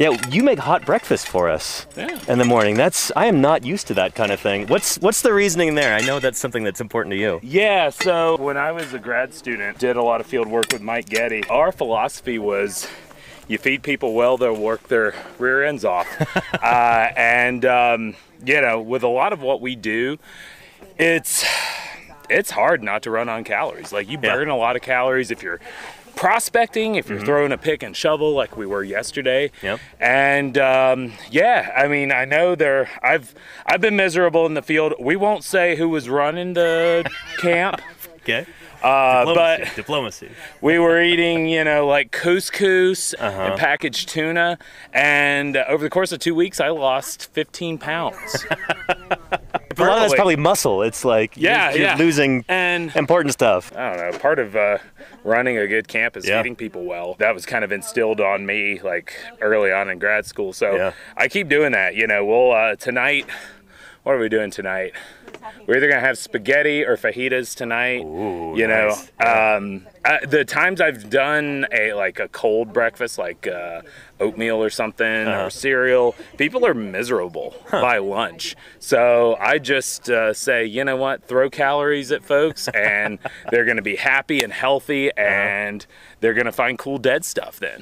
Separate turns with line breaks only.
Yeah, you make hot breakfast for us
Yeah.
in the morning. That's I am not used to that kind of thing. What's what's the reasoning there? I know that's something that's important to you.
Yeah, so when I was a grad student, did a lot of field work with Mike Getty. Our philosophy was you feed people well, they'll work their rear ends off. uh, and, um, you know, with a lot of what we do, it's it's hard not to run on calories. Like you
Yeah.
burn a lot of calories if you're prospecting, if you're throwing a pick and shovel like we were yesterday.
Yep.
And um, yeah, I mean, I know there. I've I've been miserable in the field. We won't say who was running the camp.
Okay.
Uh,
Diplomacy.
but
diplomacy.
we were eating, you know, like couscous
Uh-huh.
and packaged tuna, and uh, over the course of two weeks, I lost 15 pounds.
A lot of that's probably muscle. It's like you're-
Yeah,
you're,
yeah.
losing
and
important stuff.
I don't know. Part of uh, running a good camp is
Yeah.
feeding people well. That was kind of instilled on me like early on in grad school. So
Yeah.
I keep doing that. You know, we'll uh, tonight. What are we doing tonight? We're either gonna have spaghetti or fajitas tonight.
Ooh,
you know,
nice.
um, uh, the times I've done a like a cold breakfast, like uh, oatmeal or something
Uh-huh.
or cereal, people are miserable by lunch. So I just uh, say, you know what, throw calories at folks, and they're gonna be happy and healthy,
Uh-huh.
and they're gonna find cool dead stuff then.